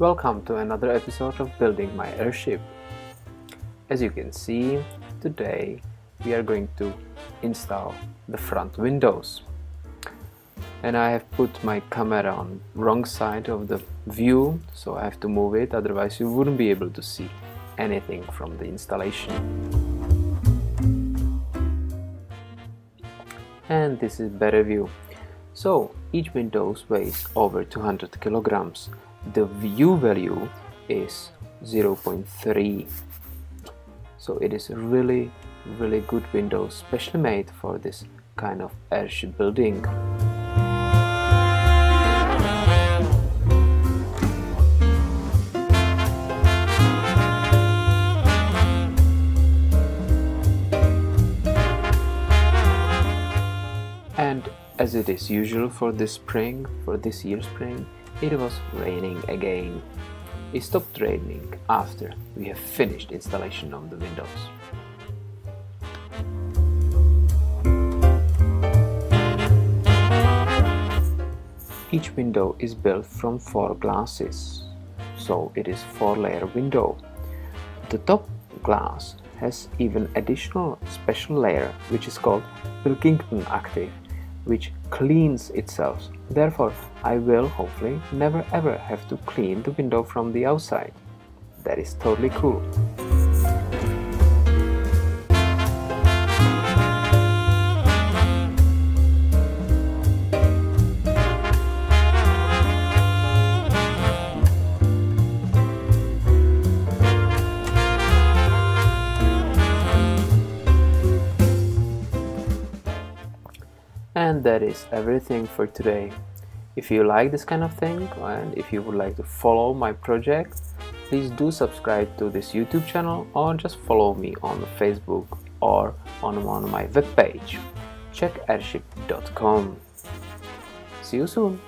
Welcome to another episode of Building My Earthship. As you can see, today we are going to install the front windows. And I have put my camera on wrong side of the view, so I have to move it, otherwise you wouldn't be able to see anything from the installation. And this is better view. So each window weighs over 200 kilograms the U-value is 0.3 so it is really really good window specially made for this kind of Earthship building as it is usual for this spring for this year's spring it was raining again. It stopped raining after we have finished installation of the windows. Each window is built from four glasses, so it is four layer window. The top glass has even additional special layer which is called Pilkington Active which cleans itself. Therefore, I will hopefully never ever have to clean the window from the outside. That is totally cool. And that is everything for today. If you like this kind of thing and if you would like to follow my project, please do subscribe to this YouTube channel or just follow me on Facebook or on, on my webpage. czech-earthship.com. See you soon.